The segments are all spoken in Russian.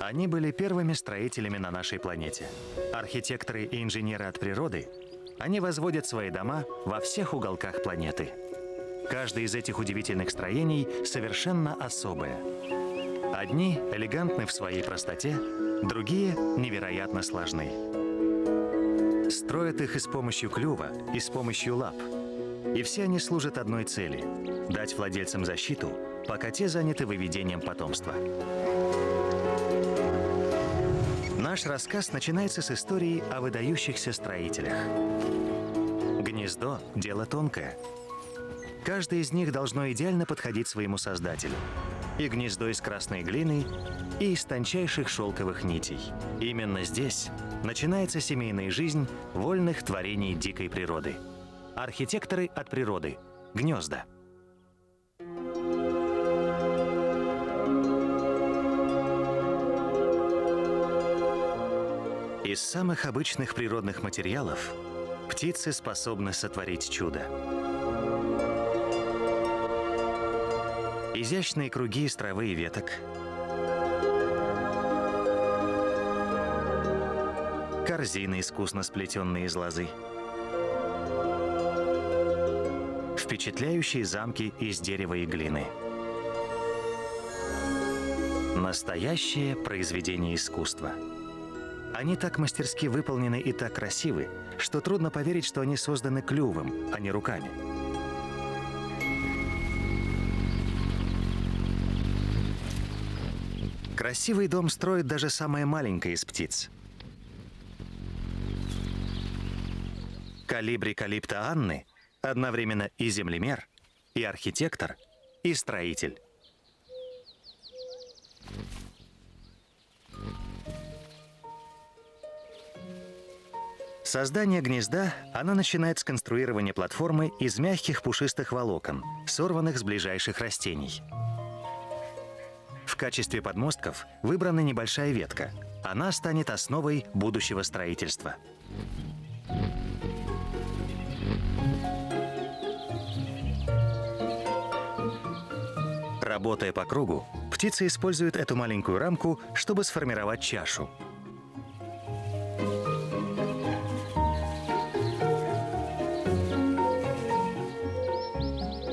Они были первыми строителями на нашей планете. Архитекторы и инженеры от природы, они возводят свои дома во всех уголках планеты. Каждый из этих удивительных строений совершенно особое. Одни элегантны в своей простоте, другие невероятно сложны. Строят их и с помощью клюва, и с помощью лап. И все они служат одной цели – дать владельцам защиту, пока те заняты выведением потомства. Наш рассказ начинается с истории о выдающихся строителях. Гнездо – дело тонкое. Каждый из них должно идеально подходить своему создателю. И гнездо из красной глины, и из тончайших шелковых нитей. Именно здесь начинается семейная жизнь вольных творений дикой природы. Архитекторы от природы. Гнезда. Из самых обычных природных материалов птицы способны сотворить чудо. Изящные круги из травы и веток, корзины, искусно сплетенные из лозы, впечатляющие замки из дерева и глины. Настоящее произведение искусства – они так мастерски выполнены и так красивы, что трудно поверить, что они созданы клювом, а не руками. Красивый дом строит даже самая маленькая из птиц. Калибри Калипта Анны одновременно и землемер, и архитектор, и строитель. Создание гнезда она начинает с конструирования платформы из мягких пушистых волокон, сорванных с ближайших растений. В качестве подмостков выбрана небольшая ветка. Она станет основой будущего строительства. Работая по кругу, птицы используют эту маленькую рамку, чтобы сформировать чашу –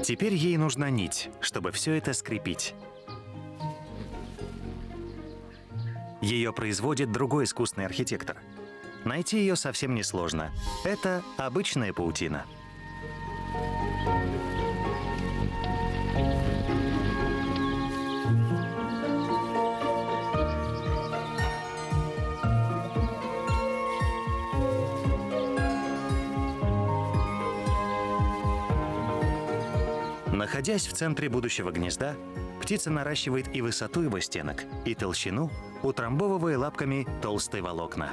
Теперь ей нужна нить, чтобы все это скрепить. Ее производит другой искусный архитектор. Найти ее совсем несложно. Это обычная паутина. Находясь в центре будущего гнезда, птица наращивает и высоту его стенок, и толщину, утрамбовывая лапками толстые волокна.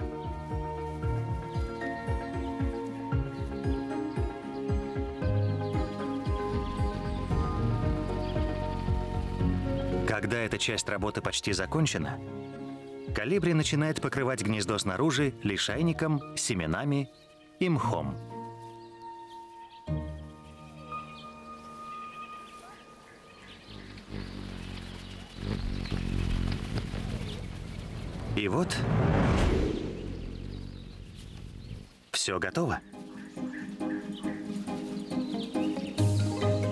Когда эта часть работы почти закончена, калибри начинает покрывать гнездо снаружи лишайником, семенами и мхом. И вот все готово.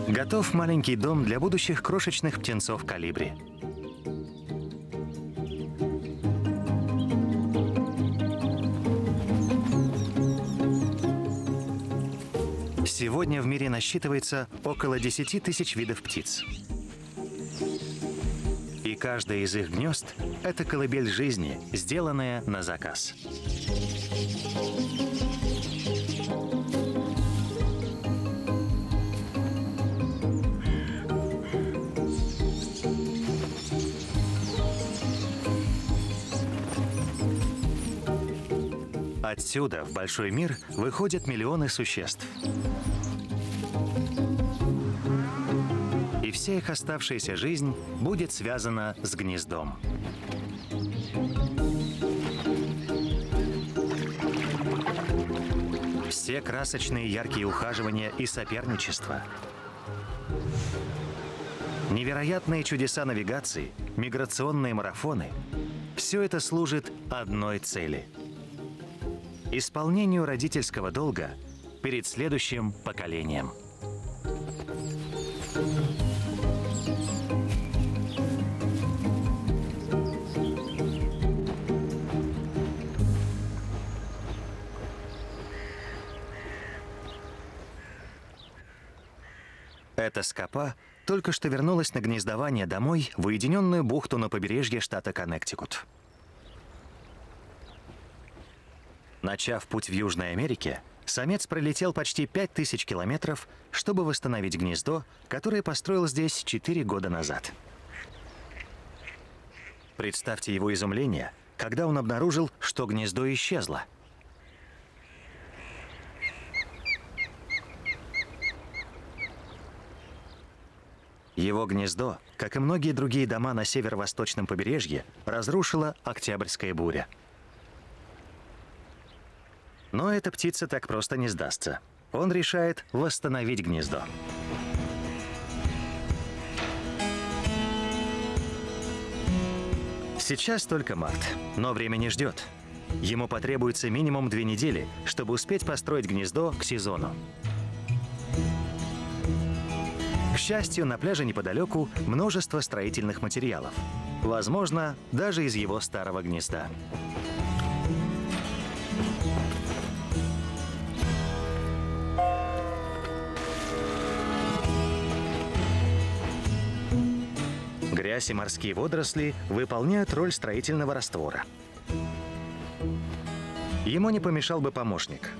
Готов маленький дом для будущих крошечных птенцов калибри. Сегодня в мире насчитывается около 10 тысяч видов птиц каждое из их гнезд — это колыбель жизни, сделанная на заказ. Отсюда в большой мир выходят миллионы существ. Вся их оставшаяся жизнь будет связана с гнездом. Все красочные яркие ухаживания и соперничество. Невероятные чудеса навигации, миграционные марафоны – все это служит одной цели – исполнению родительского долга перед следующим поколением. Эта скопа только что вернулась на гнездование домой в уединенную бухту на побережье штата Коннектикут. Начав путь в Южной Америке, самец пролетел почти 5000 километров, чтобы восстановить гнездо, которое построил здесь 4 года назад. Представьте его изумление, когда он обнаружил, что гнездо исчезло – Его гнездо, как и многие другие дома на северо-восточном побережье, разрушила Октябрьская буря. Но эта птица так просто не сдастся. Он решает восстановить гнездо. Сейчас только март, но время не ждет. Ему потребуется минимум две недели, чтобы успеть построить гнездо к сезону. Счастью, на пляже неподалеку множество строительных материалов. Возможно, даже из его старого гнезда. Грязь и морские водоросли выполняют роль строительного раствора. Ему не помешал бы помощник.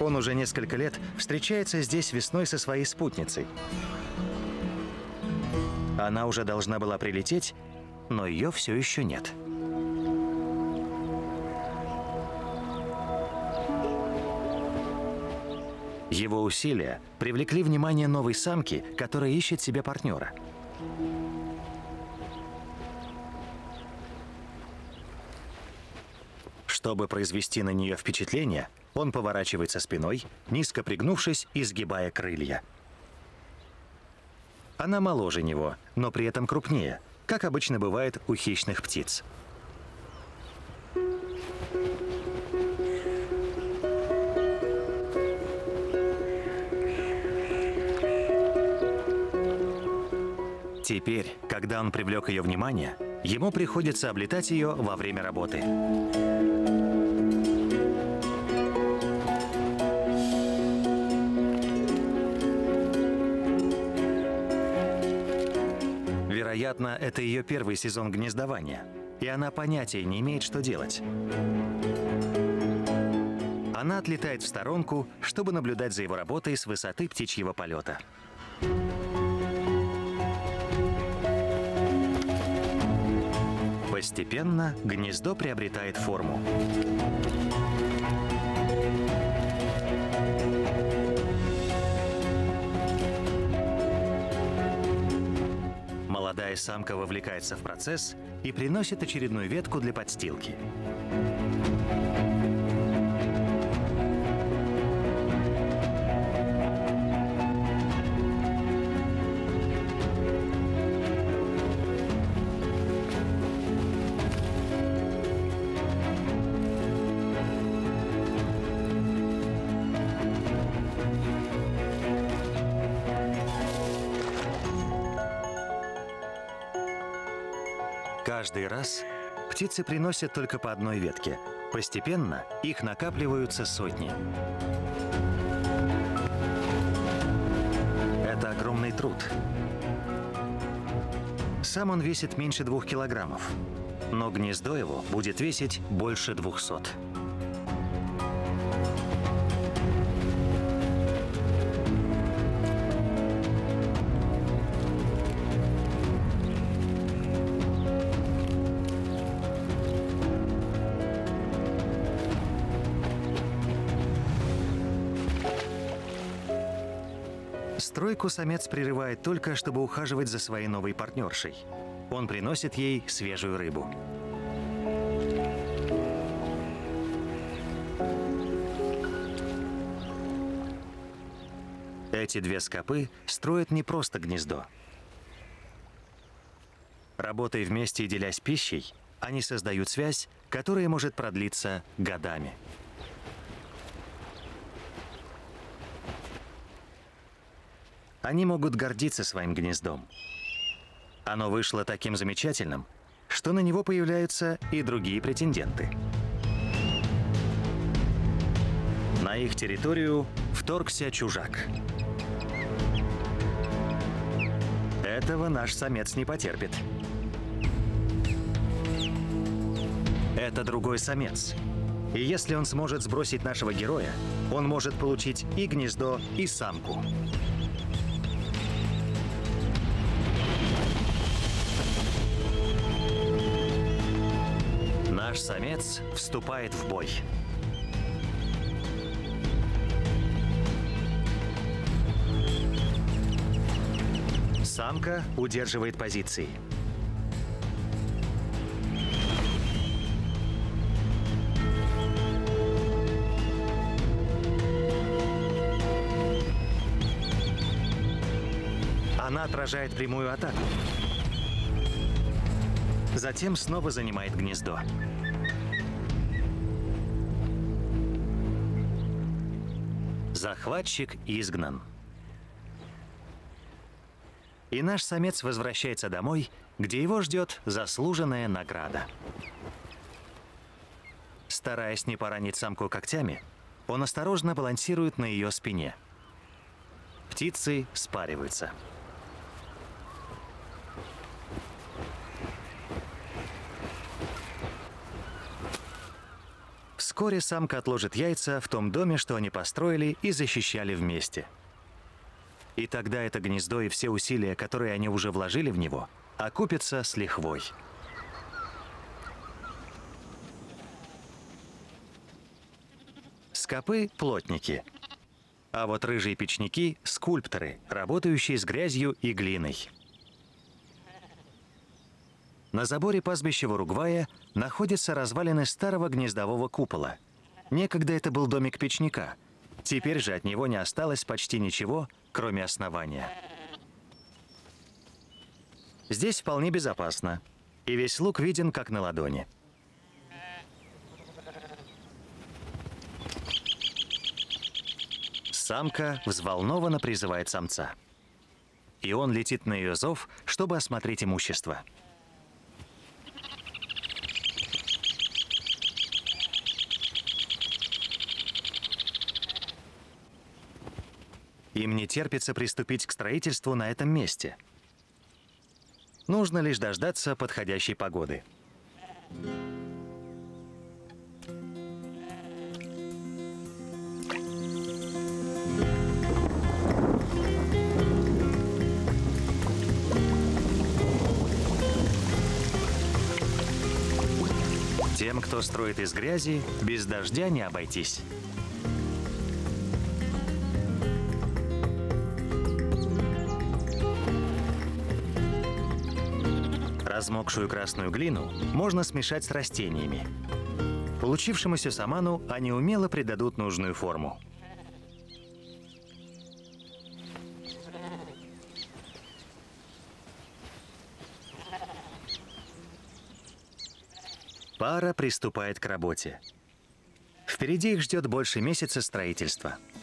Он уже несколько лет встречается здесь весной со своей спутницей. Она уже должна была прилететь, но ее все еще нет. Его усилия привлекли внимание новой самки, которая ищет себе партнера. Чтобы произвести на нее впечатление, он поворачивается спиной, низко пригнувшись и сгибая крылья. Она моложе него, но при этом крупнее, как обычно бывает у хищных птиц. Теперь, когда он привлек ее внимание, ему приходится облетать ее во время работы. Вероятно, это ее первый сезон гнездования, и она понятия не имеет, что делать. Она отлетает в сторонку, чтобы наблюдать за его работой с высоты птичьего полета. Постепенно гнездо приобретает форму. Самка вовлекается в процесс и приносит очередную ветку для подстилки. Птицы приносят только по одной ветке. Постепенно их накапливаются сотни. Это огромный труд. Сам он весит меньше двух килограммов, но гнездо его будет весить больше двухсот. Стройку самец прерывает только, чтобы ухаживать за своей новой партнершей. Он приносит ей свежую рыбу. Эти две скопы строят не просто гнездо. Работая вместе и делясь пищей, они создают связь, которая может продлиться годами. Они могут гордиться своим гнездом. Оно вышло таким замечательным, что на него появляются и другие претенденты. На их территорию вторгся чужак. Этого наш самец не потерпит. Это другой самец. И если он сможет сбросить нашего героя, он может получить и гнездо, и самку. Наш самец вступает в бой. Самка удерживает позиции. Она отражает прямую атаку. Затем снова занимает гнездо. Захватчик изгнан. И наш самец возвращается домой, где его ждет заслуженная награда. Стараясь не поранить самку когтями, он осторожно балансирует на ее спине. Птицы спариваются. Вскоре самка отложит яйца в том доме, что они построили и защищали вместе. И тогда это гнездо и все усилия, которые они уже вложили в него, окупятся с лихвой. Скопы – плотники. А вот рыжие печники – скульпторы, работающие с грязью и глиной. На заборе пастбища в Уругвае находятся развалины старого гнездового купола. Некогда это был домик печника. Теперь же от него не осталось почти ничего, кроме основания. Здесь вполне безопасно, и весь лук виден как на ладони. Самка взволнованно призывает самца. И он летит на ее зов, чтобы осмотреть имущество. Им не терпится приступить к строительству на этом месте. Нужно лишь дождаться подходящей погоды. Тем, кто строит из грязи, без дождя не обойтись. Размокшую красную глину можно смешать с растениями. Получившемуся саману они умело придадут нужную форму. Пара приступает к работе. Впереди их ждет больше месяца строительства –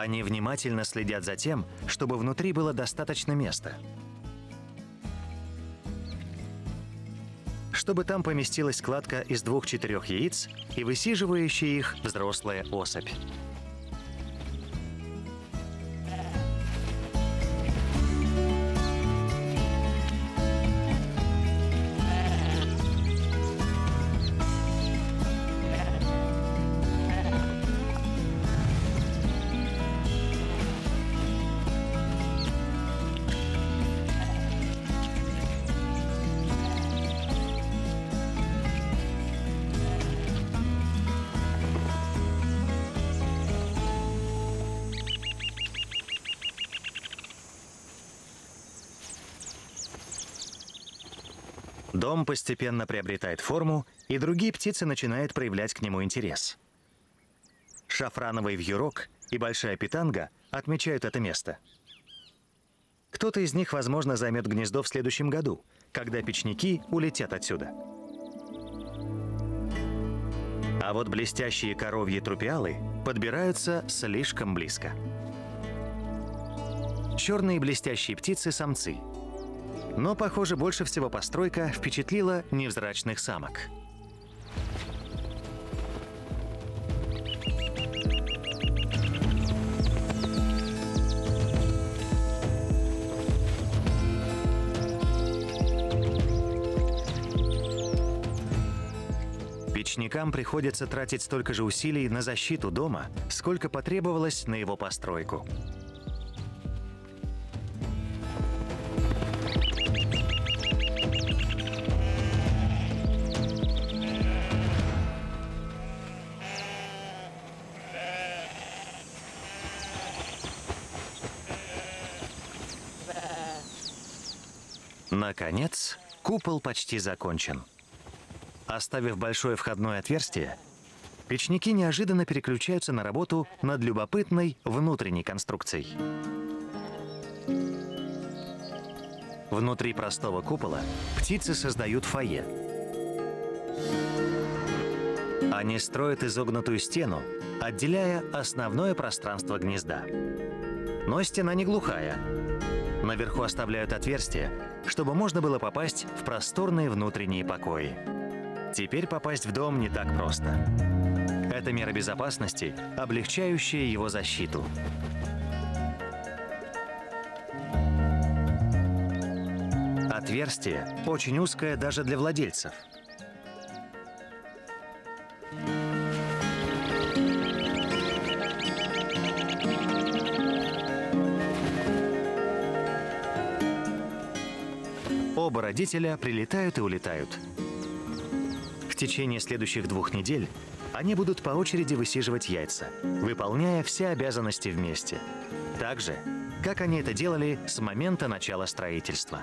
Они внимательно следят за тем, чтобы внутри было достаточно места. Чтобы там поместилась кладка из двух-четырех яиц и высиживающая их взрослая особь. Дом постепенно приобретает форму, и другие птицы начинают проявлять к нему интерес. Шафрановый вьюрок и большая питанга отмечают это место. Кто-то из них, возможно, займет гнездо в следующем году, когда печники улетят отсюда. А вот блестящие коровьи трупиалы подбираются слишком близко. Черные блестящие птицы – самцы – но, похоже, больше всего постройка впечатлила невзрачных самок. Печникам приходится тратить столько же усилий на защиту дома, сколько потребовалось на его постройку. Купол почти закончен. Оставив большое входное отверстие, печники неожиданно переключаются на работу над любопытной внутренней конструкцией. Внутри простого купола птицы создают фойе. Они строят изогнутую стену, отделяя основное пространство гнезда. Но стена не глухая. Наверху оставляют отверстия, чтобы можно было попасть в просторные внутренние покои. Теперь попасть в дом не так просто. Это мера безопасности, облегчающая его защиту. Отверстие очень узкое даже для владельцев – Оба родителя прилетают и улетают. В течение следующих двух недель они будут по очереди высиживать яйца, выполняя все обязанности вместе. Так же, как они это делали с момента начала строительства.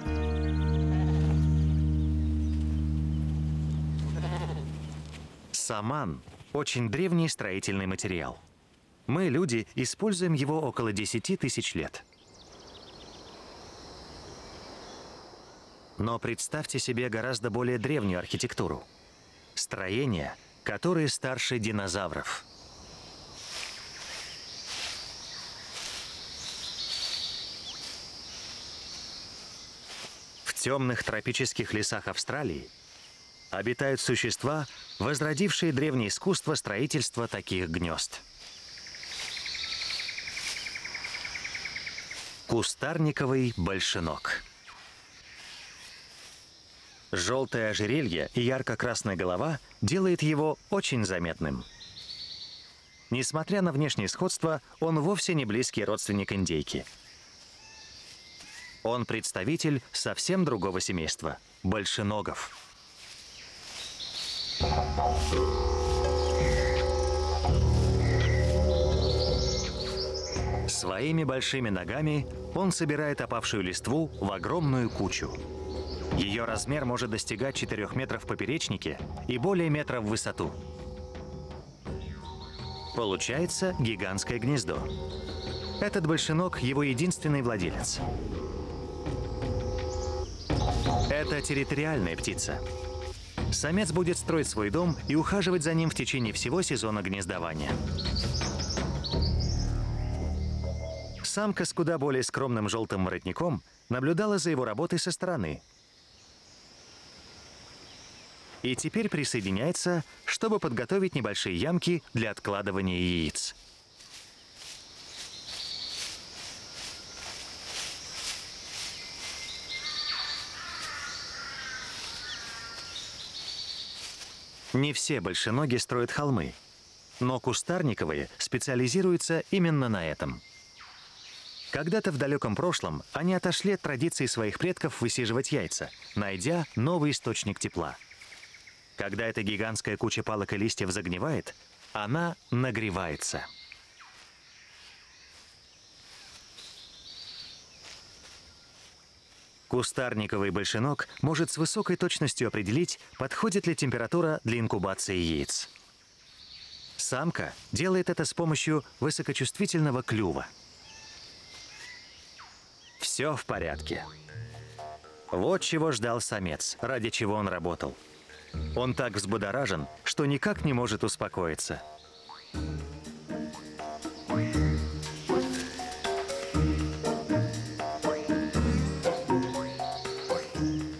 Саман – очень древний строительный материал. Мы, люди, используем его около 10 тысяч лет – Но представьте себе гораздо более древнюю архитектуру. Строения, которые старше динозавров. В темных тропических лесах Австралии обитают существа, возродившие древнее искусство строительства таких гнезд. Кустарниковый большинок – Желтое ожерелье и ярко-красная голова делает его очень заметным. Несмотря на внешнее сходство, он вовсе не близкий родственник индейки. Он представитель совсем другого семейства – большеногов. Своими большими ногами он собирает опавшую листву в огромную кучу – ее размер может достигать 4 метров в поперечнике и более метра в высоту. Получается гигантское гнездо. Этот большинок – его единственный владелец. Это территориальная птица. Самец будет строить свой дом и ухаживать за ним в течение всего сезона гнездования. Самка с куда более скромным желтым воротником наблюдала за его работой со стороны – и теперь присоединяется, чтобы подготовить небольшие ямки для откладывания яиц. Не все большеноги строят холмы, но кустарниковые специализируются именно на этом. Когда-то в далеком прошлом они отошли от традиции своих предков высиживать яйца, найдя новый источник тепла – когда эта гигантская куча палок и листьев загнивает, она нагревается. Кустарниковый большенок может с высокой точностью определить, подходит ли температура для инкубации яиц. Самка делает это с помощью высокочувствительного клюва. Все в порядке. Вот чего ждал самец, ради чего он работал. Он так взбудоражен, что никак не может успокоиться.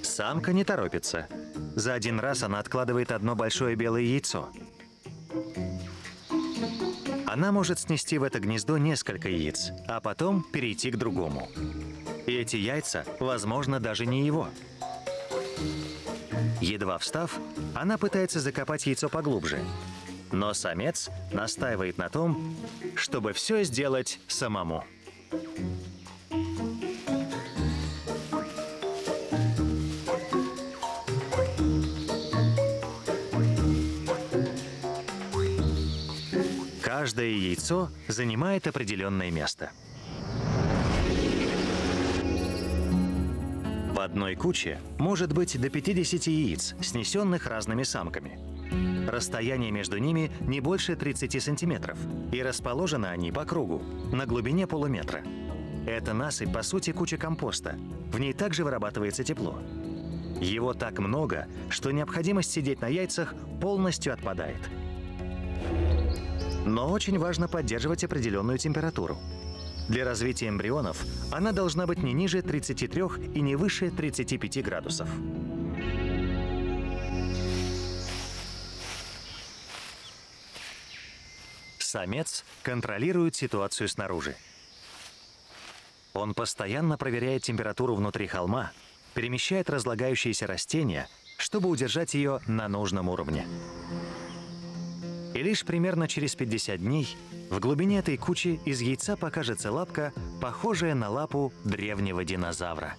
Самка не торопится. За один раз она откладывает одно большое белое яйцо. Она может снести в это гнездо несколько яиц, а потом перейти к другому. И эти яйца, возможно, даже не его. Едва встав, она пытается закопать яйцо поглубже. Но самец настаивает на том, чтобы все сделать самому. Каждое яйцо занимает определенное место. Одной куче может быть до 50 яиц, снесенных разными самками. Расстояние между ними не больше 30 сантиметров, и расположены они по кругу, на глубине полуметра. Это насыпь, по сути, куча компоста. В ней также вырабатывается тепло. Его так много, что необходимость сидеть на яйцах полностью отпадает – но очень важно поддерживать определенную температуру. Для развития эмбрионов она должна быть не ниже 33 и не выше 35 градусов. Самец контролирует ситуацию снаружи. Он постоянно проверяет температуру внутри холма, перемещает разлагающиеся растения, чтобы удержать ее на нужном уровне. И лишь примерно через 50 дней в глубине этой кучи из яйца покажется лапка, похожая на лапу древнего динозавра.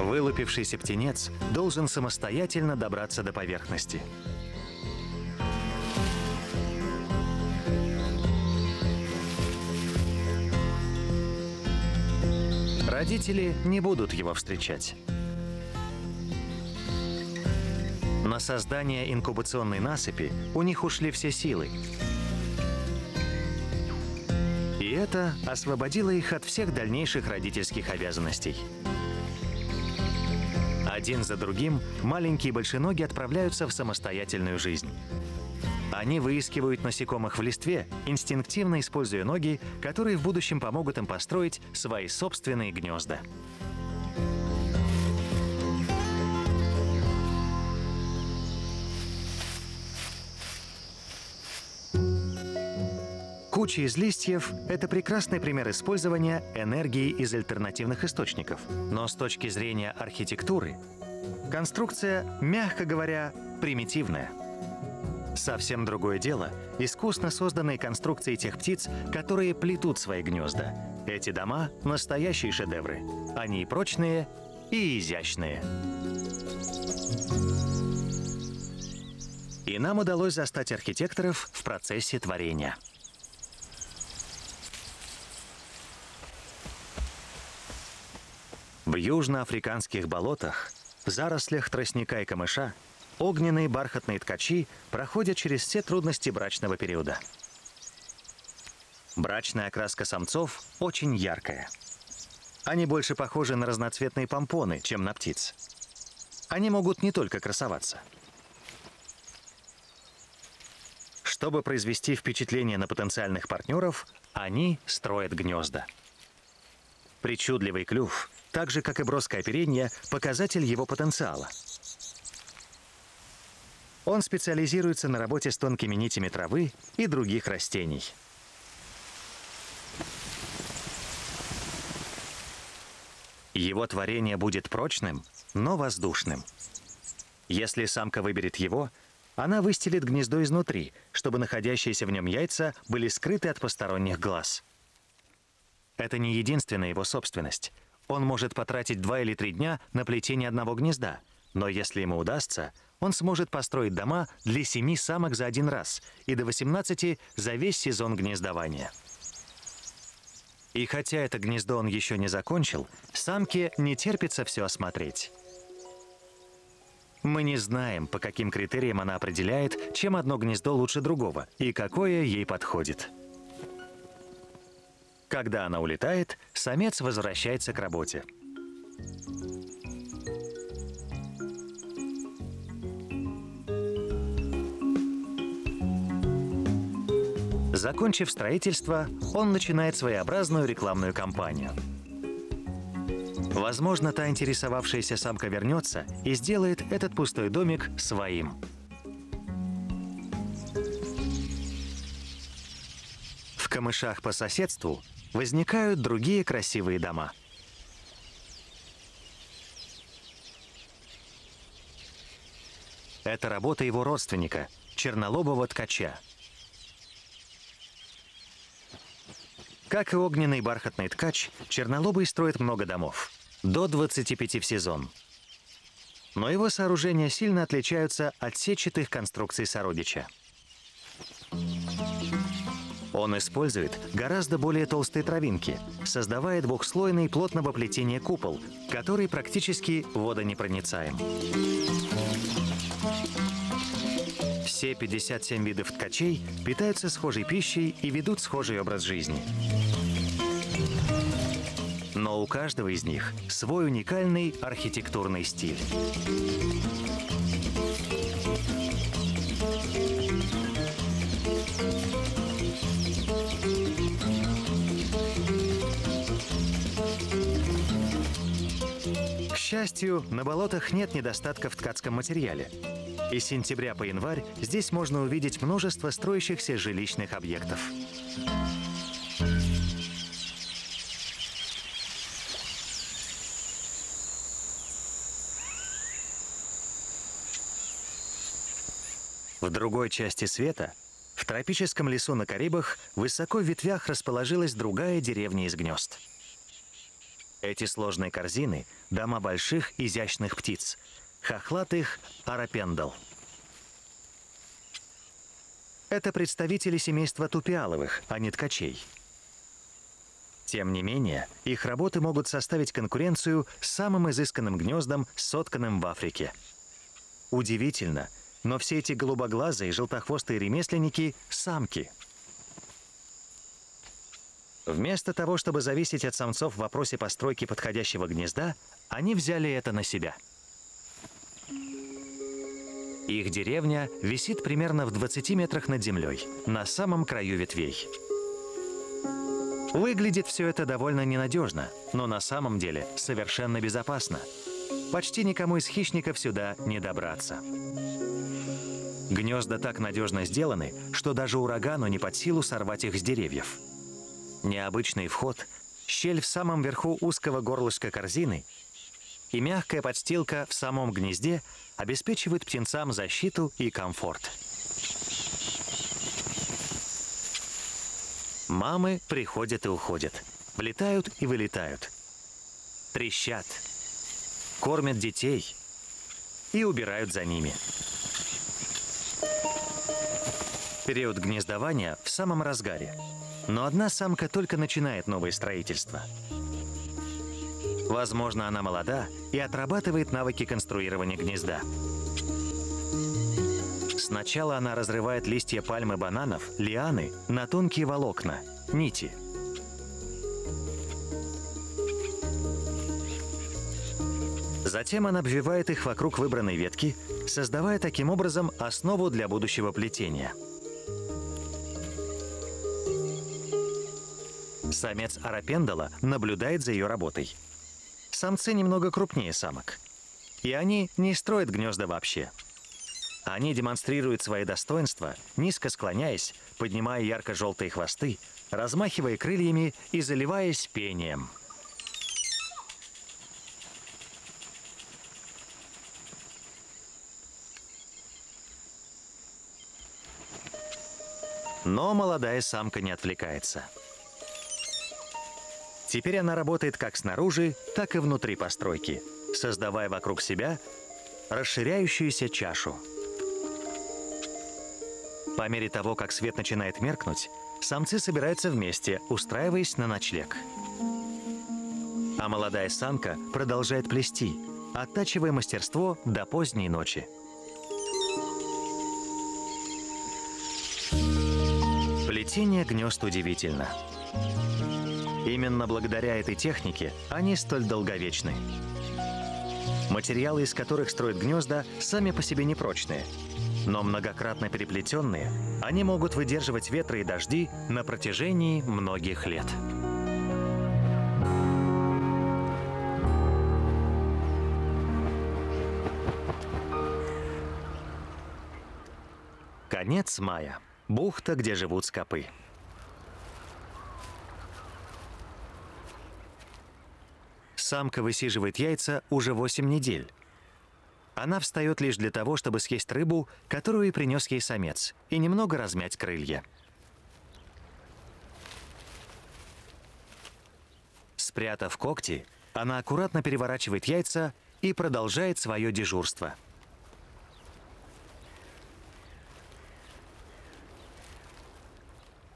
Вылупившийся птенец должен самостоятельно добраться до поверхности. Родители не будут его встречать. На создание инкубационной насыпи у них ушли все силы. И это освободило их от всех дальнейших родительских обязанностей. Один за другим маленькие большеноги отправляются в самостоятельную жизнь. Они выискивают насекомых в листве, инстинктивно используя ноги, которые в будущем помогут им построить свои собственные гнезда. Куча из листьев – это прекрасный пример использования энергии из альтернативных источников. Но с точки зрения архитектуры, конструкция, мягко говоря, примитивная – Совсем другое дело – искусно созданные конструкции тех птиц, которые плетут свои гнезда. Эти дома – настоящие шедевры. Они прочные и изящные. И нам удалось застать архитекторов в процессе творения. В южноафриканских болотах, в зарослях тростника и камыша – огненные бархатные ткачи проходят через все трудности брачного периода. Брачная окраска самцов очень яркая. Они больше похожи на разноцветные помпоны, чем на птиц. Они могут не только красоваться. Чтобы произвести впечатление на потенциальных партнеров, они строят гнезда. Причудливый клюв, так же как и броское оперение, показатель его потенциала – он специализируется на работе с тонкими нитями травы и других растений. Его творение будет прочным, но воздушным. Если самка выберет его, она выстелит гнездо изнутри, чтобы находящиеся в нем яйца были скрыты от посторонних глаз. Это не единственная его собственность. Он может потратить два или три дня на плетение одного гнезда – Но если ему удастся, он сможет построить дома для семи самок за один раз и до 18 за весь сезон гнездования. И хотя это гнездо он еще не закончил, самке не терпится все осмотреть. Мы не знаем, по каким критериям она определяет, чем одно гнездо лучше другого и какое ей подходит. Когда она улетает, самец возвращается к работе. Закончив строительство, он начинает своеобразную рекламную кампанию. Возможно, та интересовавшаяся самка вернется и сделает этот пустой домик своим. В камышах по соседству возникают другие красивые дома. Это работа его родственника, чернолобого ткача – Как и огненный бархатный ткач, Чернолобый строит много домов. До 25 в сезон. Но его сооружения сильно отличаются от сетчатых конструкций сородича. Он использует гораздо более толстые травинки, создавая двухслойный плотного плетения купол, который практически водонепроницаем. Все 57 видов ткачей питаются схожей пищей и ведут схожий образ жизни. Но у каждого из них свой уникальный архитектурный стиль. К счастью, на болотах нет недостатка в ткацком материале. И с сентября по январь здесь можно увидеть множество строящихся жилищных объектов. В другой части света, в тропическом лесу на Карибах, высоко в ветвях расположилась другая деревня из гнезд. Эти сложные корзины – дома больших изящных птиц – хохлатых арапендал. Это представители семейства тупиаловых, а не ткачей. Тем не менее, их работы могут составить конкуренцию самым изысканным гнездам, сотканным в Африке. Удивительно, но все эти голубоглазые желтохвостые ремесленники – самки. Вместо того, чтобы зависеть от самцов в вопросе постройки подходящего гнезда, они взяли это на себя – их деревня висит примерно в 20 метрах над землей, на самом краю ветвей. Выглядит все это довольно ненадежно, но на самом деле совершенно безопасно. Почти никому из хищников сюда не добраться. Гнезда так надежно сделаны, что даже урагану не под силу сорвать их с деревьев. Необычный вход, щель в самом верху узкого горлышка корзины и мягкая подстилка в самом гнезде обеспечивают птенцам защиту и комфорт. Мамы приходят и уходят, влетают и вылетают, трещат, кормят детей и убирают за ними. Период гнездования в самом разгаре, но одна самка только начинает новое строительство – Возможно, она молода и отрабатывает навыки конструирования гнезда. Сначала она разрывает листья пальмы бананов, лианы, на тонкие волокна, нити. Затем она обвивает их вокруг выбранной ветки, создавая таким образом основу для будущего плетения. Самец арапендала наблюдает за ее работой. Самцы немного крупнее самок. И они не строят гнезда вообще. Они демонстрируют свои достоинства, низко склоняясь, поднимая ярко-желтые хвосты, размахивая крыльями и заливаясь пением. Но молодая самка не отвлекается – Теперь она работает как снаружи, так и внутри постройки, создавая вокруг себя расширяющуюся чашу. По мере того, как свет начинает меркнуть, самцы собираются вместе, устраиваясь на ночлег. А молодая самка продолжает плести, оттачивая мастерство до поздней ночи. Плетение гнезд удивительно. Именно благодаря этой технике они столь долговечны. Материалы, из которых строят гнезда, сами по себе непрочные. Но многократно переплетенные, они могут выдерживать ветры и дожди на протяжении многих лет. Конец мая. Бухта, где живут скопы. Самка высиживает яйца уже 8 недель. Она встает лишь для того, чтобы съесть рыбу, которую и принес ей самец, и немного размять крылья. Спрятав когти, она аккуратно переворачивает яйца и продолжает свое дежурство.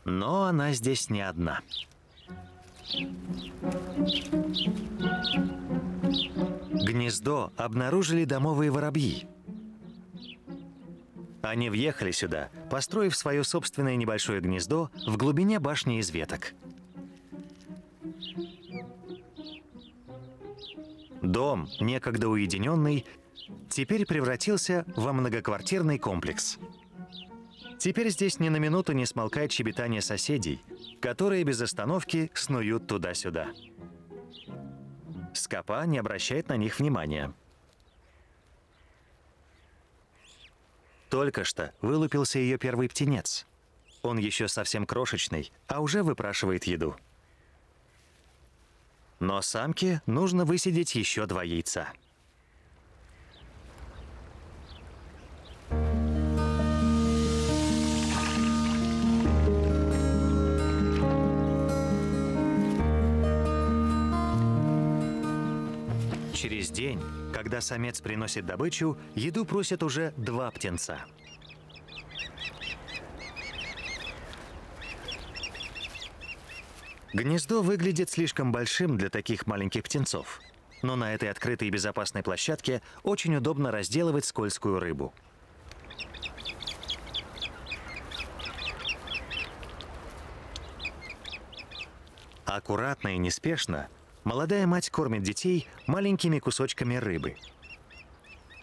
Но она здесь не одна. Гнездо обнаружили домовые воробьи. Они въехали сюда, построив свое собственное небольшое гнездо в глубине башни из веток. Дом, некогда уединенный, теперь превратился во многоквартирный комплекс. Теперь здесь ни на минуту не смолкает щебетание соседей, которые без остановки снуют туда-сюда. Скопа не обращает на них внимания. Только что вылупился ее первый птенец. Он еще совсем крошечный, а уже выпрашивает еду. Но самке нужно высидеть еще два яйца – Через день, когда самец приносит добычу, еду просят уже два птенца. Гнездо выглядит слишком большим для таких маленьких птенцов. Но на этой открытой и безопасной площадке очень удобно разделывать скользкую рыбу. Аккуратно и неспешно Молодая мать кормит детей маленькими кусочками рыбы.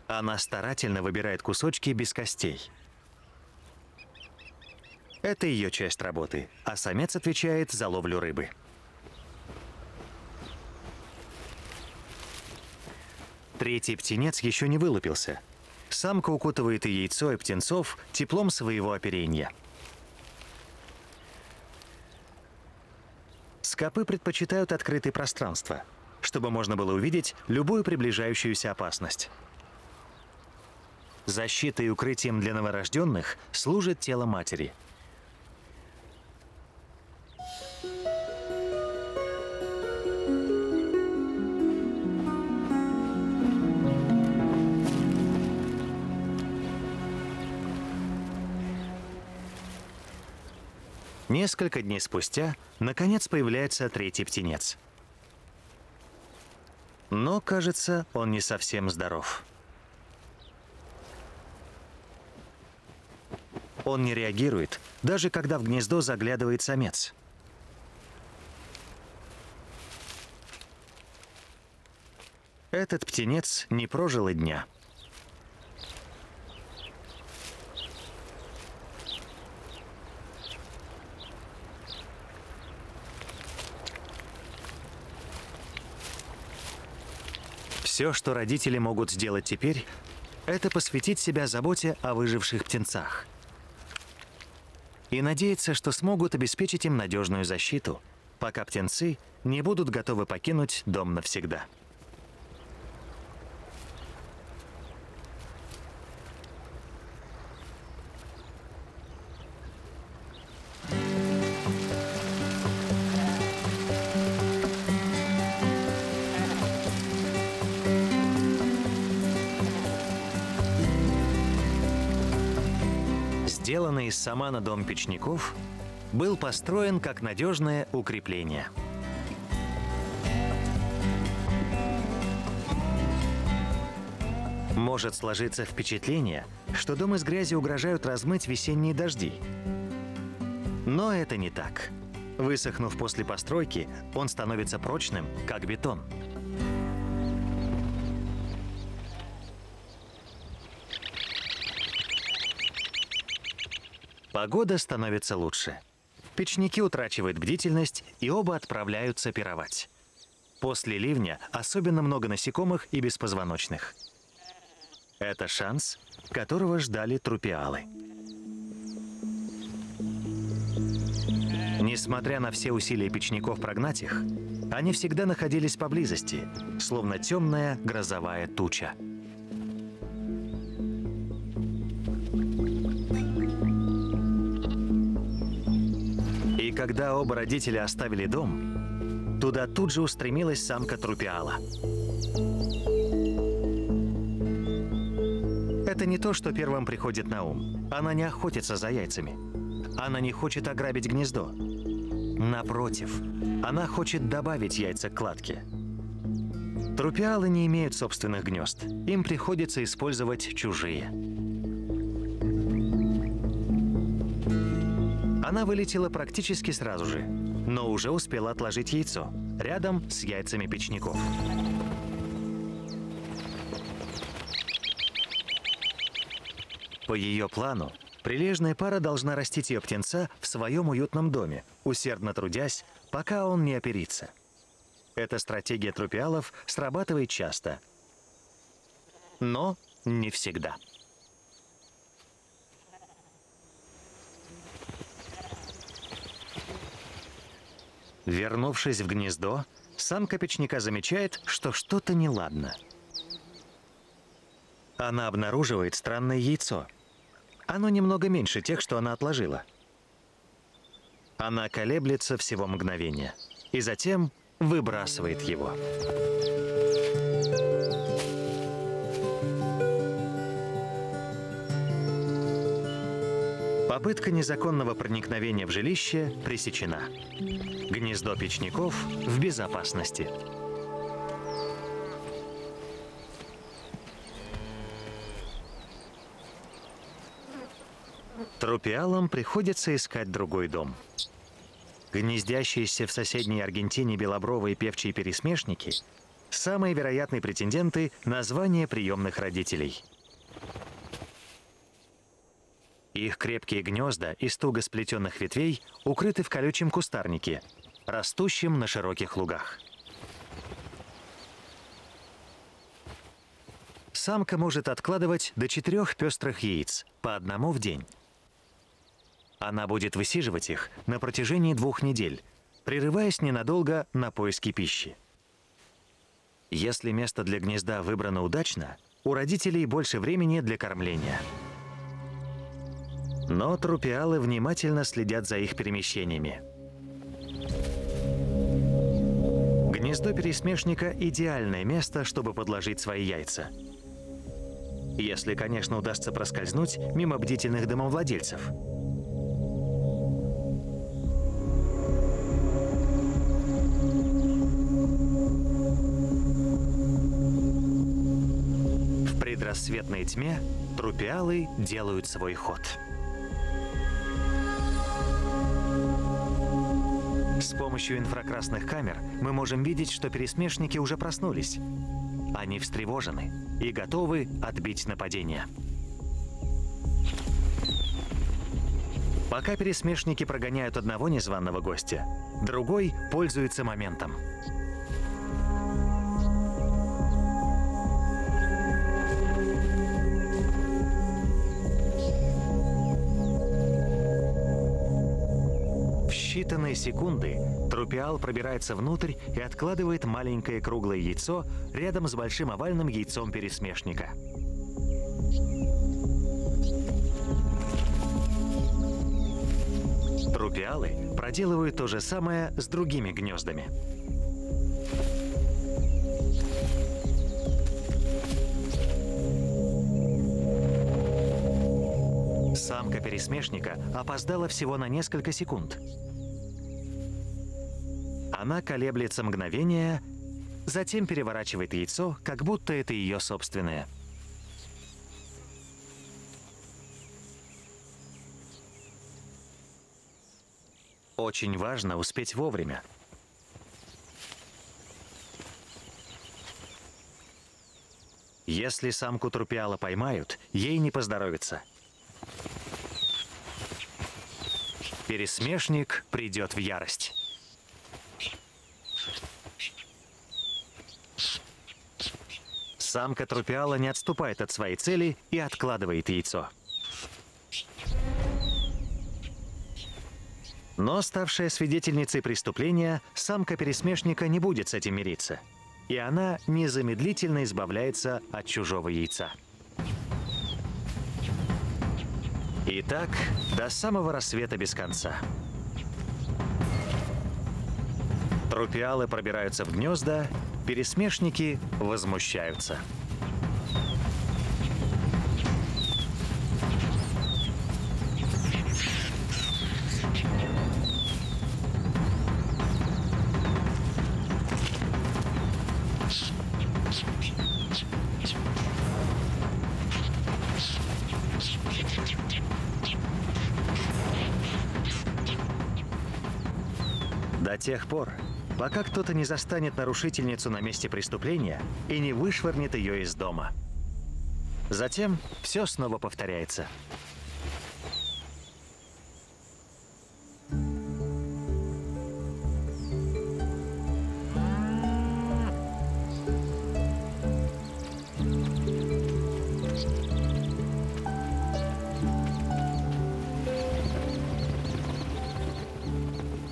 Она старательно выбирает кусочки без костей. Это ее часть работы, а самец отвечает за ловлю рыбы. Третий птенец еще не вылупился. Самка укутывает и яйцо, и птенцов теплом своего оперения – Скопы предпочитают открытые пространства, чтобы можно было увидеть любую приближающуюся опасность. Защитой и укрытием для новорожденных служит тело матери – Несколько дней спустя, наконец, появляется третий птенец. Но, кажется, он не совсем здоров. Он не реагирует, даже когда в гнездо заглядывает самец. Этот птенец не прожил и дня. Все, что родители могут сделать теперь, это посвятить себя заботе о выживших птенцах. И надеяться, что смогут обеспечить им надежную защиту, пока птенцы не будут готовы покинуть дом навсегда. Из самана дом печников был построен как надежное укрепление. Может сложиться впечатление, что дом из грязи угрожают размыть весенние дожди. Но это не так. Высохнув после постройки, он становится прочным, как бетон. Погода становится лучше. Печники утрачивают бдительность, и оба отправляются пировать. После ливня особенно много насекомых и беспозвоночных. Это шанс, которого ждали трупиалы. Несмотря на все усилия печников прогнать их, они всегда находились поблизости, словно темная грозовая туча. Когда оба родителя оставили дом, туда тут же устремилась самка трупиала. Это не то, что первым приходит на ум. Она не охотится за яйцами. Она не хочет ограбить гнездо. Напротив, она хочет добавить яйца к кладке. Трупиалы не имеют собственных гнезд. Им приходится использовать чужие. Она вылетела практически сразу же, но уже успела отложить яйцо рядом с яйцами печников. По ее плану, прилежная пара должна растить ее птенца в своем уютном доме, усердно трудясь, пока он не оперится. Эта стратегия трупиалов срабатывает часто, но не всегда. Вернувшись в гнездо, самка печника замечает, что что-то неладно. Она обнаруживает странное яйцо. Оно немного меньше тех, что она отложила. Она колеблется всего мгновение и затем выбрасывает его. Попытка незаконного проникновения в жилище пресечена. Гнездо печников в безопасности. Трупиалам приходится искать другой дом. Гнездящиеся в соседней Аргентине белобровые певчие пересмешники – самые вероятные претенденты на звание приемных родителей. Их крепкие гнезда из туго сплетенных ветвей укрыты в колючем кустарнике, растущем на широких лугах. Самка может откладывать до четырех пестрых яиц, по одному в день. Она будет высиживать их на протяжении двух недель, прерываясь ненадолго на поиски пищи. Если место для гнезда выбрано удачно, у родителей больше времени для кормления. Но трупиалы внимательно следят за их перемещениями. Гнездо пересмешника – идеальное место, чтобы подложить свои яйца. Если, конечно, удастся проскользнуть мимо бдительных домовладельцев – предрассветной тьме трупиалы делают свой ход. С помощью инфракрасных камер мы можем видеть, что пересмешники уже проснулись. Они встревожены и готовы отбить нападение. Пока пересмешники прогоняют одного незваного гостя, другой пользуется моментом – считанные секунды трупиал пробирается внутрь и откладывает маленькое круглое яйцо рядом с большим овальным яйцом пересмешника. Трупиалы проделывают то же самое с другими гнездами. Самка пересмешника опоздала всего на несколько секунд. Она колеблется мгновение, затем переворачивает яйцо, как будто это ее собственное. Очень важно успеть вовремя. Если самку трупиала поймают, ей не поздоровится. Пересмешник придет в ярость. Самка трупиала не отступает от своей цели и откладывает яйцо. Но, ставшая свидетельницей преступления, самка пересмешника не будет с этим мириться. И она незамедлительно избавляется от чужого яйца. И так до самого рассвета без конца. Трупиалы пробираются в гнезда, пересмешники возмущаются. До тех пор, пока кто-то не застанет нарушительницу на месте преступления и не вышвырнет ее из дома. Затем все снова повторяется.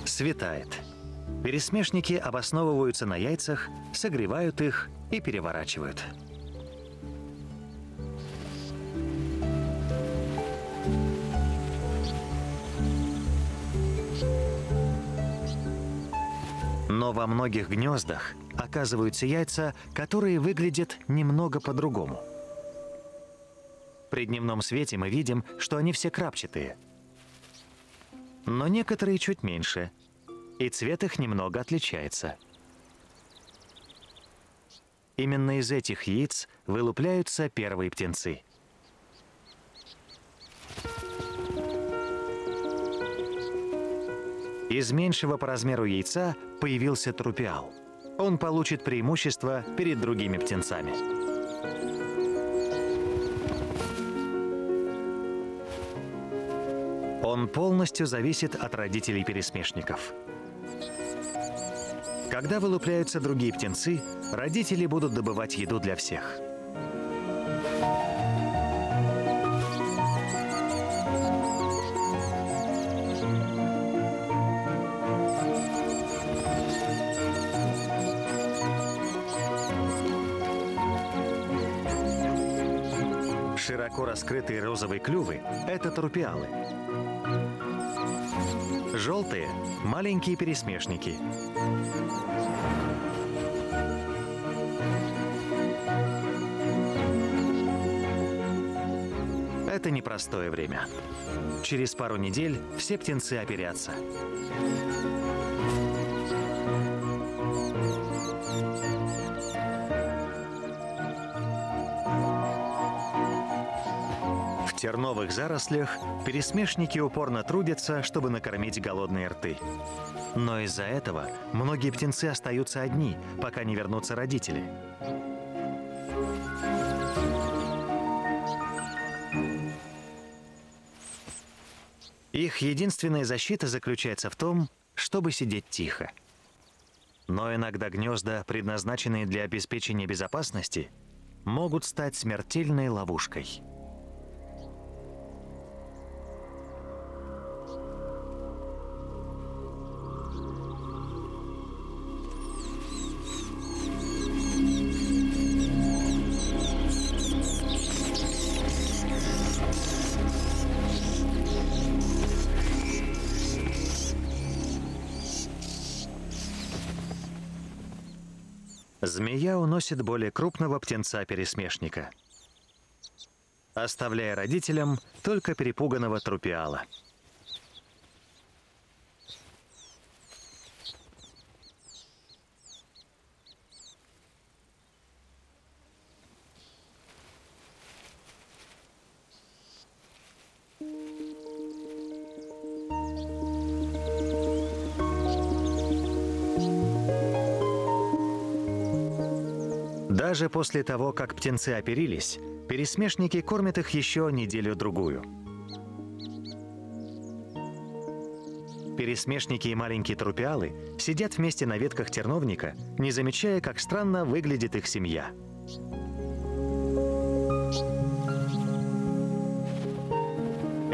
Светает. Пересмешники обосновываются на яйцах, согревают их и переворачивают. Но во многих гнездах оказываются яйца, которые выглядят немного по-другому. При дневном свете мы видим, что они все крапчатые. Но некоторые чуть меньше – и цвет их немного отличается. Именно из этих яиц вылупляются первые птенцы. Из меньшего по размеру яйца появился трупиал. Он получит преимущество перед другими птенцами. Он полностью зависит от родителей пересмешников. Когда вылупляются другие птенцы, родители будут добывать еду для всех. Широко раскрытые розовые клювы – это трупиалы. Желтые – маленькие пересмешники. Это непростое время. Через пару недель все птенцы оперятся. Терновых зарослях пересмешники упорно трудятся, чтобы накормить голодные рты. Но из-за этого многие птенцы остаются одни, пока не вернутся родители. Их единственная защита заключается в том, чтобы сидеть тихо. Но иногда гнезда, предназначенные для обеспечения безопасности, могут стать смертельной ловушкой. Змея уносит более крупного птенца-пересмешника. оставляя родителям только перепуганного трупиала. Даже после того, как птенцы оперились, пересмешники кормят их еще неделю-другую. Пересмешники и маленькие трупиалы сидят вместе на ветках терновника, не замечая, как странно выглядит их семья.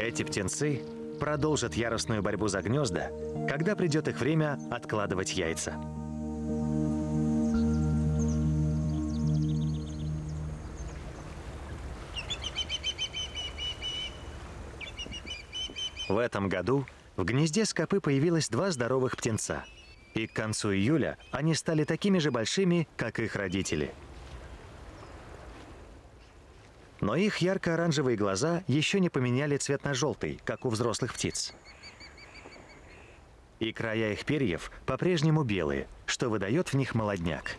Эти птенцы продолжат яростную борьбу за гнезда, когда придет их время откладывать яйца. Этом году в гнезде скопы появилось два здоровых птенца. И к концу июля они стали такими же большими, как их родители. Но их ярко-оранжевые глаза еще не поменяли цвет на желтый, как у взрослых птиц. И края их перьев по-прежнему белые, что выдает в них молодняк.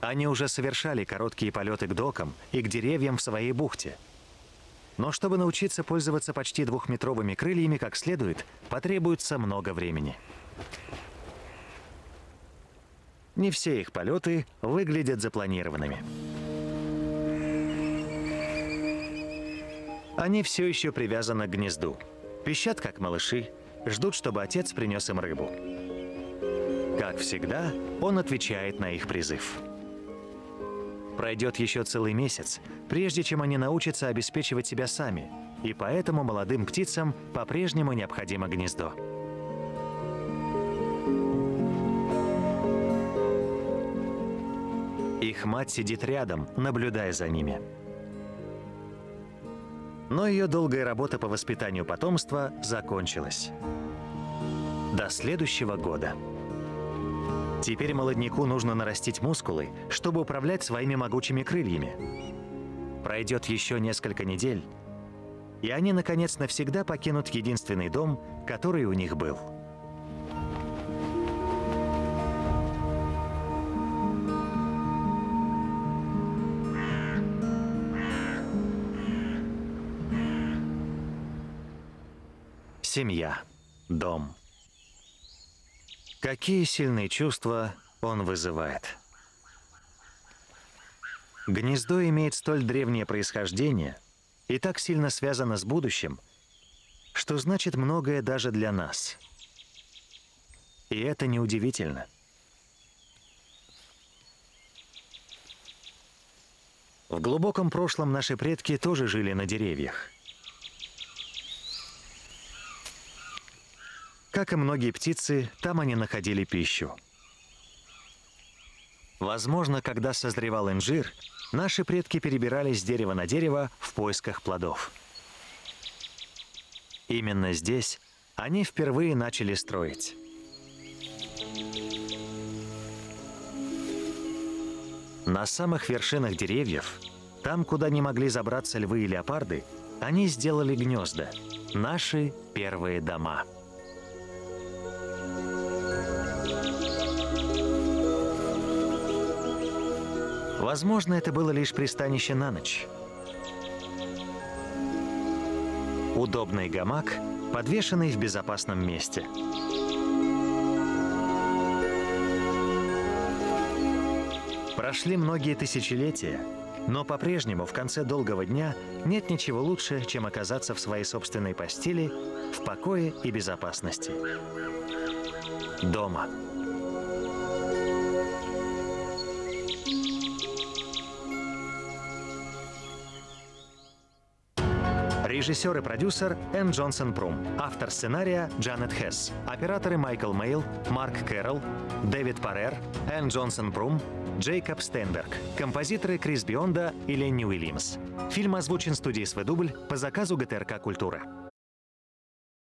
Они уже совершали короткие полеты к докам и к деревьям в своей бухте – но чтобы научиться пользоваться почти двухметровыми крыльями как следует, потребуется много времени. Не все их полеты выглядят запланированными. Они все еще привязаны к гнезду. Пищат, как малыши, ждут, чтобы отец принес им рыбу. Как всегда, он отвечает на их призыв. Пройдет еще целый месяц, прежде чем они научатся обеспечивать себя сами, и поэтому молодым птицам по-прежнему необходимо гнездо. Их мать сидит рядом, наблюдая за ними. Но ее долгая работа по воспитанию потомства закончилась. До следующего года. Теперь молодняку нужно нарастить мускулы, чтобы управлять своими могучими крыльями. Пройдет еще несколько недель, и они, наконец, навсегда покинут единственный дом, который у них был. Семья. Дом. Какие сильные чувства он вызывает. Гнездо имеет столь древнее происхождение и так сильно связано с будущим, что значит многое даже для нас. И это неудивительно. В глубоком прошлом наши предки тоже жили на деревьях – Как и многие птицы, там они находили пищу. Возможно, когда созревал инжир, наши предки перебирались с дерева на дерево в поисках плодов. Именно здесь они впервые начали строить. На самых вершинах деревьев, там, куда не могли забраться львы и леопарды, они сделали гнезда, наши первые дома. Возможно, это было лишь пристанище на ночь. Удобный гамак, подвешенный в безопасном месте. Прошли многие тысячелетия, но по-прежнему в конце долгого дня нет ничего лучше, чем оказаться в своей собственной постели, в покое и безопасности. Дома. Режиссер и продюсер Энн Джонсон Прум. Автор сценария Джанет Хесс. Операторы Майкл Мейл, Марк Кэрролл, Дэвид Парер, Энн Джонсон Прум, Джейкоб Стенберг. Композиторы Крис Бионда и Ленни Уильямс. Фильм озвучен студией «Сведубль» по заказу ГТРК «Культура».